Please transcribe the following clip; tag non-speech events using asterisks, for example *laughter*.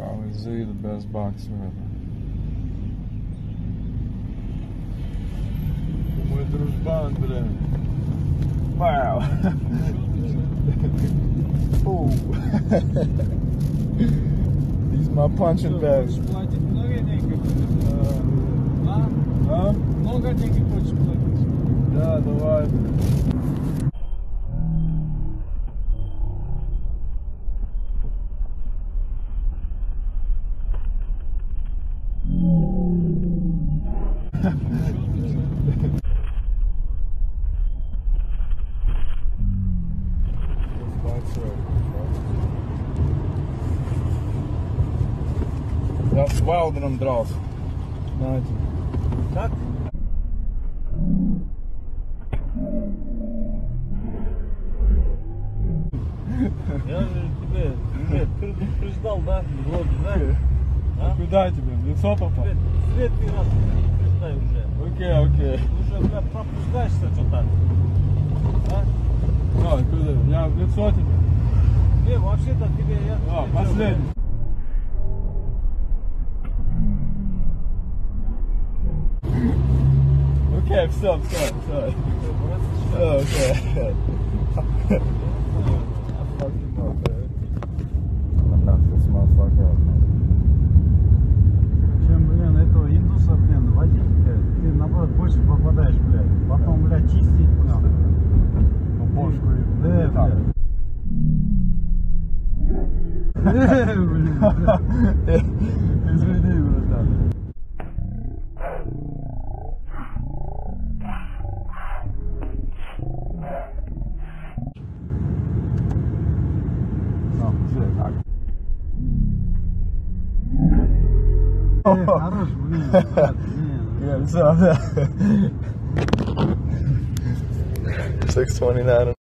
Правый зид без баксів. Мой дружбан, бля. Вау. *laughs* Оу. *laughs* He's my punching bag. Платить много денег? А? А? Много денег хочешь платить? Да, давай. Я с Вайлдером дрался. Знаете. Как? Я же тебе нет, предупреждал, да? Вроде, да? А? Куда тебе? В лицо попал? Свет, свет ты раз предупреждай уже. Окей, окей. Ты уже бля, пропускаешься что-то. А? А, куда? Я в лицо тебе. Не, вообще-то тебе я... А, я последний. Окей, все, все, все. Окей. Чем, блин, этого индуса, блин, водить, блядь, больше попадаешь, блядь. Потом, блядь, чистить, блядь. Бошку и- Да, так. блядь. *laughs* Э. Извини, братан. Ну. Э, Хорош, блин. Блядь, блин. Yeah, все, да. 629.